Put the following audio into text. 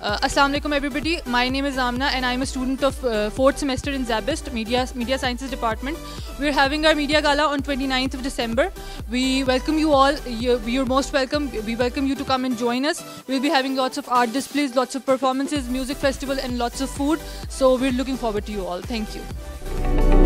Uh, Assalamu alaikum everybody. My name is Amna and I'm a student of uh, fourth semester in SZABIST Media Media Sciences Department. We're having our media gala on 29th of December. We welcome you all. You're, you're most welcome. We welcome you to come and join us. We'll be having lots of art displays, lots of performances, music festival, and lots of food. So we're looking forward to you all. Thank you.